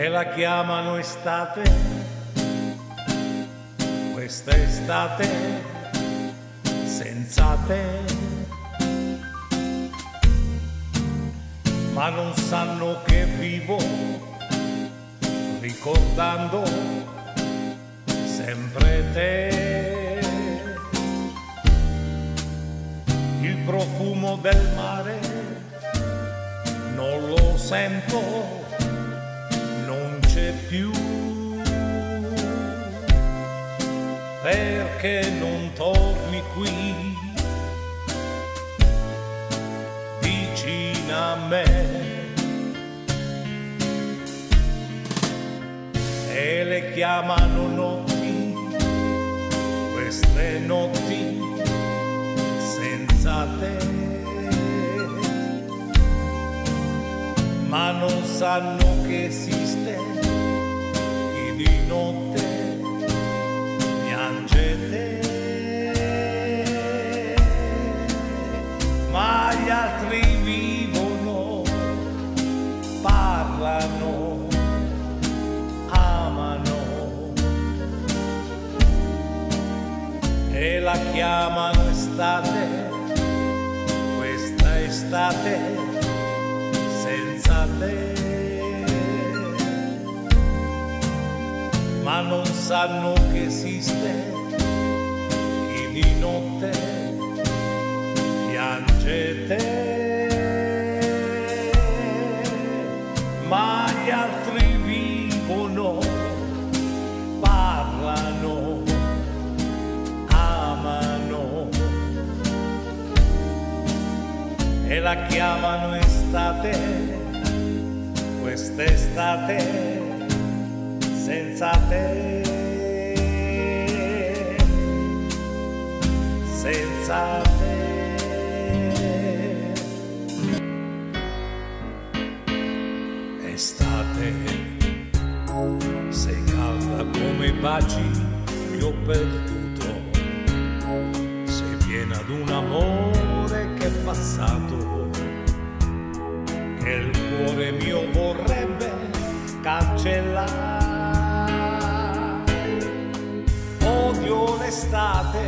e la chiamano estate, questa estate senza te. Ma non sanno che vivo ricordando sempre te. Il profumo del mare non lo sento, più. Perché non torni qui vicina a me? E le chiamano notti, queste notti senza te. ma non sanno che esiste gli altri vivono, parlano, amano. E la chiamano estate, questa estate non sanno che esiste chi di notte piange te, ma gli altri vivono, parlano, amano. E la chiamano estate, quest'estate senza te, senza te. Estate, sei calda come i baci che ho perduto, sei piena d'un amore che è passato, che il cuore mio vorrebbe cancellare. Odio l'estate,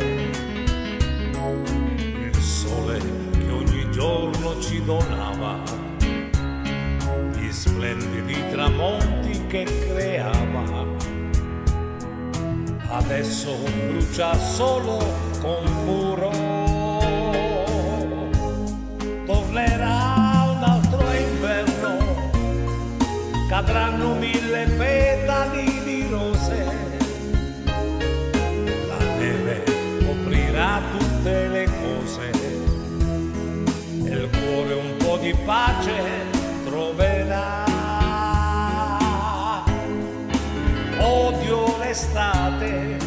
il sole che ogni giorno ci donava gli splendidi tramonti che creava. Adesso brucia solo con furore. Tornerà un altro inverno, cadranno mille petali pace troverà. Odio l'estate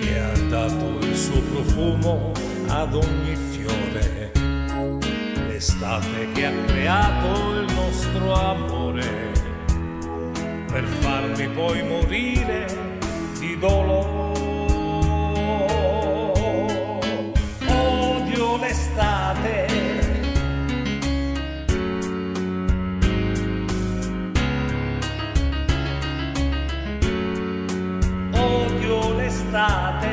che ha dato il suo profumo ad ogni fiore, l'estate che ha creato il nostro amore per farmi poi morire di dolore. strade